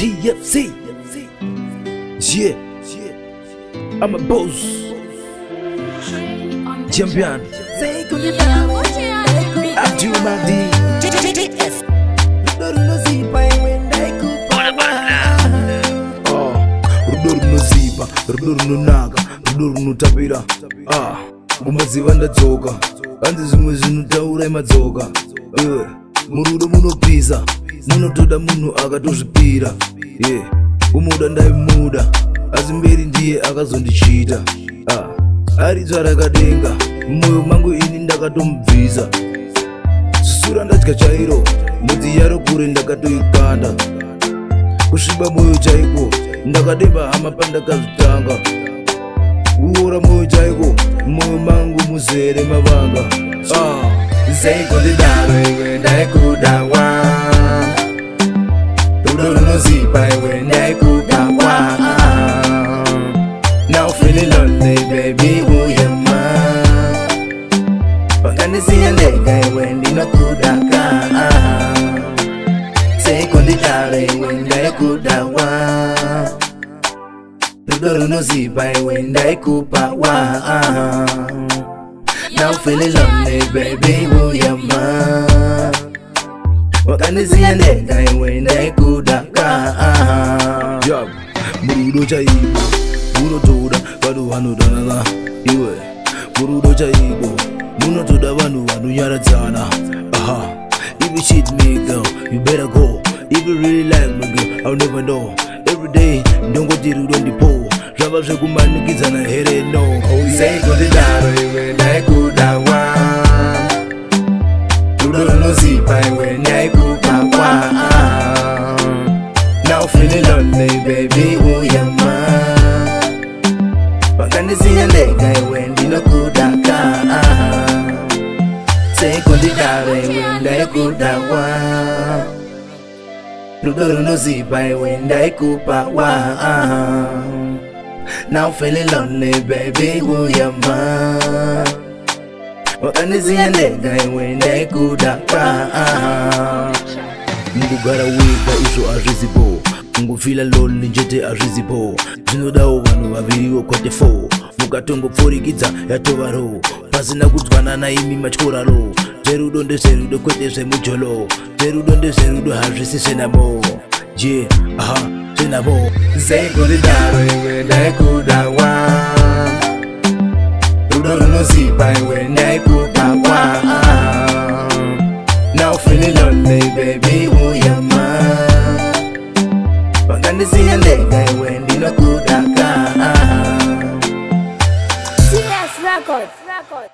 tfc yeah i'm a boss champion i do my d rudo runoziva rudo runonaka ah, rudo runotapira kumaziva ah, ndadzoka hanzi zvimwe zvinotaurai madzoka uh murudo munopisa munotoda munhu akatozvipira ye kumuda ndaimuda asi mberi ndiye akazondichita ari tsvarakadenga mumwoyo mangu ini ndakatomubvisa susura ndadya chairo mudzi yaro kure ndakatoikanda kusviba mwoyo chaiko ndakadeba hama pandakazvitanga kuora mwoyo chaiko mumwoyo mangu muzere mavanga ah seikundidaro iwe ndaikuda wa rudo runozipa iwe ndaikuda wa naufelilole bebi uye ma pangandisiya ndega iwe ndinokudaka seikundidaro iwe ndaikuda wa rudo runozipa iwe ndaikupa wa ah. Now feeling lonely, baby, who oh, ya ma? What can I see in the night when I could have gone? Yup, Murudo Jaibo, Muno Toda, Badu Wanu Danala, Iwe, Murudo Jaibo, Muno Toda Wanu Wanu Yara Zana, Aha, if you cheat me, girl, you better go, if you really like me, girl, I'll never know, every day, don't go to the pool, Rabba Shakuman, kids and I hate it, no, oh yeah. Say, go to the night, baby, feeling lonely baby oh yeah man Wakanda zinya lenga iwendi nokudaka sekundidaba iwenda ikudawa ludo lunoziba iwenda ikupawa Now feeling lonely baby oh yeah man Wakanda zinya lenga iwenda ikudaka Mugara wiga izo arizibo kungofila loli njete azvizipo zvinodawo vanhu vaviri vokwete 4 mukatongopfurikidza yatovaro pasina kudzwana naimi matyoraro zverudo ndezverudo kwete zvemujolo zverudo ndezverudo hazvisi zvenamo je aha zvenamo sekuridaro iwe ndaikuda wa rudo runozipa iwe ndaikupa wa now feeling lonely baby not good.